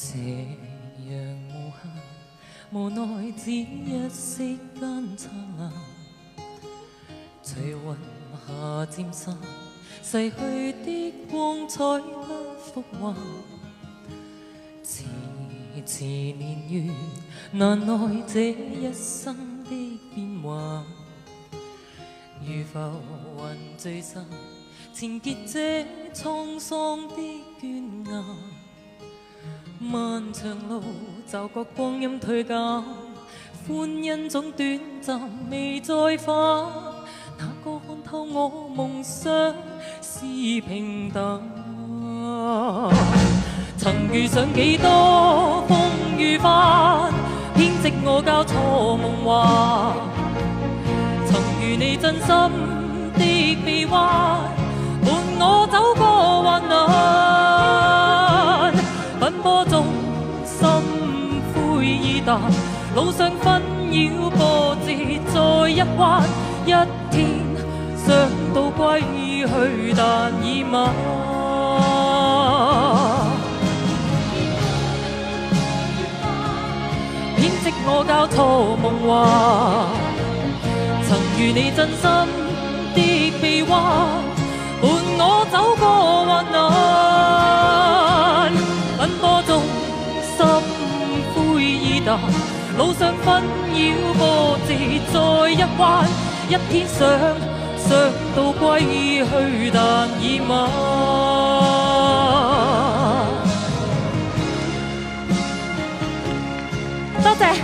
斜阳无限，无奈只一息间灿烂。随云霞渐散，逝去的光彩不复还。迟迟年月，难耐这一生的变幻。如浮云聚散，情结这沧桑的倦崖。漫长路，就觉光阴褪减，欢欣总短暂，未再返。哪个看透我梦想是平等？曾遇上几多风雨翻，编织我交错梦话。曾与你真心的臂弯，伴我走过。路上纷扰波折再一弯，一天想到归去，但已晚。编织我交错梦话，曾与你真心。路上纷扰各自在一弯，一天想想到归去，但已晚。多谢。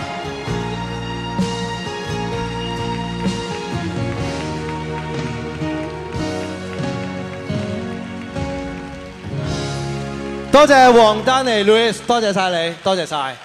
多谢黄丹妮 Louis，多谢晒你，多谢晒。